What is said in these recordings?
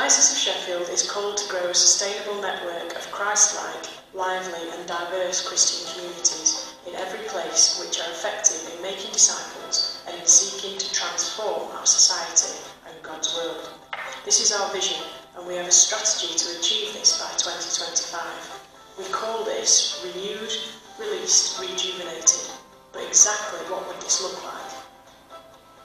Diocese of Sheffield is called to grow a sustainable network of Christ-like, lively and diverse Christian communities in every place which are effective in making disciples and in seeking to transform our society and God's world. This is our vision and we have a strategy to achieve this by 2025. We call this renewed, released, rejuvenated. But exactly what would this look like?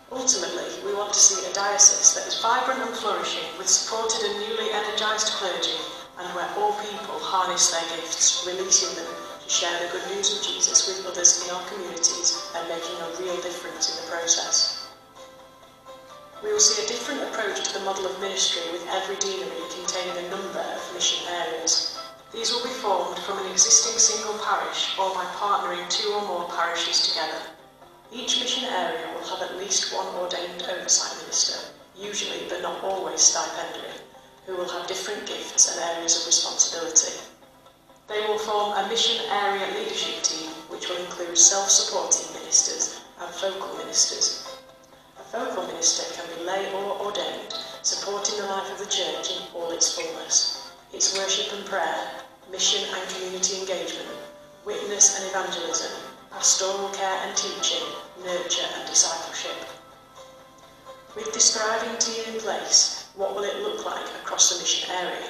Ultimately, we want to see a diocese that is vibrant and flourishing supported a newly energised clergy and where all people harness their gifts, releasing them to share the good news of Jesus with others in our communities and making a real difference in the process. We will see a different approach to the model of ministry with every deanery containing a number of mission areas. These will be formed from an existing single parish or by partnering two or more parishes together. Each mission area will have at least one ordained oversight minister, usually but not always stipendiary, who will have different gifts and areas of responsibility. They will form a mission area leadership team which will include self-supporting ministers and focal ministers. A focal minister can be lay or ordained, supporting the life of the church in all its fullness, its worship and prayer, mission and community engagement, witness and evangelism, pastoral care and teaching, nurture and discipleship. With describing to you in place, what will it look like across the mission area?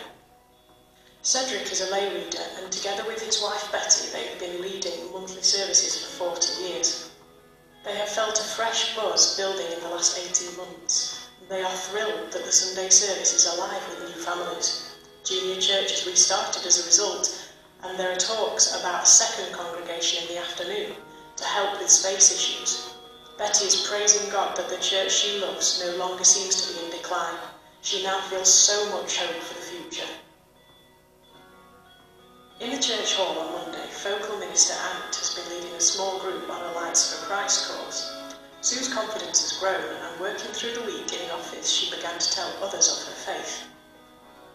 Cedric is a lay reader and together with his wife Betty they have been leading monthly services for 40 years. They have felt a fresh buzz building in the last 18 months. They are thrilled that the Sunday service is alive with new families. Junior Church has restarted as a result and there are talks about a second congregation in the afternoon to help with space issues. Betty is praising God that the church she loves no longer seems to be in decline. She now feels so much hope for the future. In the church hall on Monday, Focal Minister Ant has been leading a small group on a Lights for Christ course. Sue's confidence has grown and working through the week in the office she began to tell others of her faith.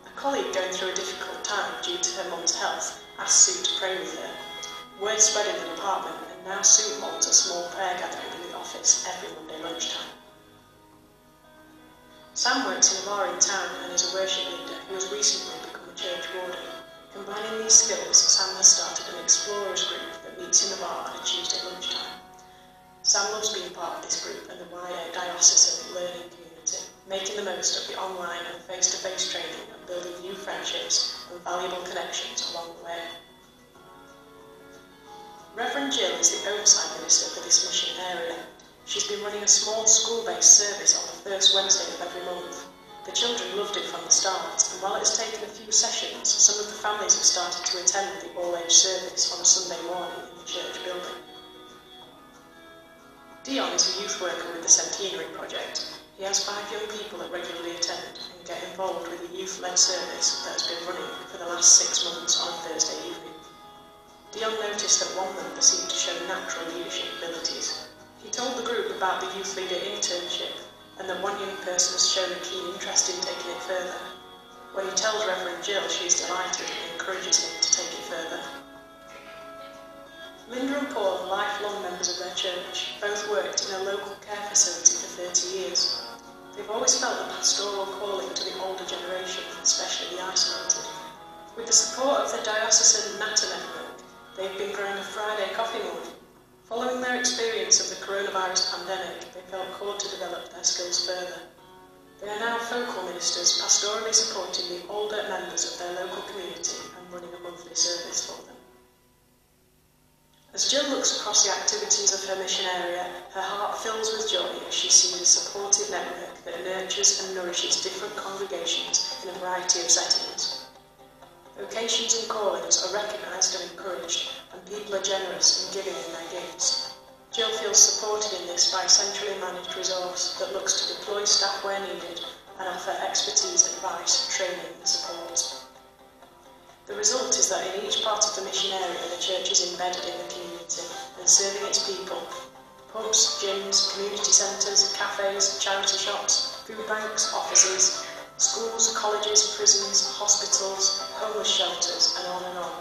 A colleague going through a difficult time due to her mum's health asked Sue to pray with her. Word spread in the department and now Sue holds a small prayer gathering in the office every Monday lunchtime. Sam works in a bar in town and is a worship leader who has recently become a church warden. Combining these skills, Sam has started an explorers group that meets in the bar on a Tuesday lunchtime. Sam loves being part of this group and the wider diocesan learning community, making the most of the online and face-to-face training and building new friendships and valuable connections along the way. Reverend Jill is the oversight minister for this mission area. She's been running a small school-based service on the first Wednesday of every month. The children loved it from the start, and while it has taken a few sessions, some of the families have started to attend the all-age service on a Sunday morning in the church building. Dion is a youth worker with the Centenary Project. He has five young people that regularly attend and get involved with a youth-led service that has been running for the last six months on a Thursday evening. Dion noticed that one member seemed to show natural leadership abilities. He told the group about the youth leader internship and that one young person has shown a keen interest in taking it further. When he tells Reverend Jill, she is delighted and encourages him to take it further. Linda and Paul are lifelong members of their church, both worked in a local care facility for 30 years. They've always felt the pastoral calling to the older generation, especially the isolated. With the support of the diocesan Natter network, they've been growing a Friday coffee morning Following their experience of the coronavirus pandemic, they felt called to develop their skills further. They are now focal ministers pastorally supporting the older members of their local community and running a monthly service for them. As Jill looks across the activities of her mission area, her heart fills with joy as she sees a supportive network that nurtures and nourishes different congregations in a variety of settings. Vocations and callings are recognised and encouraged, and people are generous in giving in their gifts. Jill feels supported in this by a centrally managed resource that looks to deploy staff where needed and offer expertise, advice, training and support. The result is that in each part of the mission area the church is embedded in the community and serving its people. Pubs, gyms, community centres, cafes, charity shops, food banks, offices, schools, colleges, prisons, hospitals, homeless shelters, and on and on.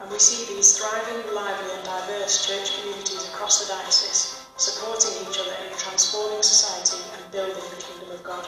And we see these thriving, lively and diverse church communities across the diocese, supporting each other in transforming society and building the kingdom of God.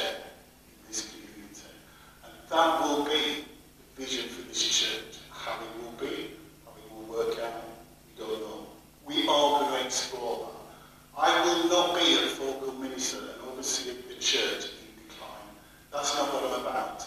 in this community. And that will be the vision for this church. How it will be, how it will work out, we don't know. We are going to explore that. I will not be a focal minister and oversee the church in decline. That's not what I'm about.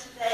Today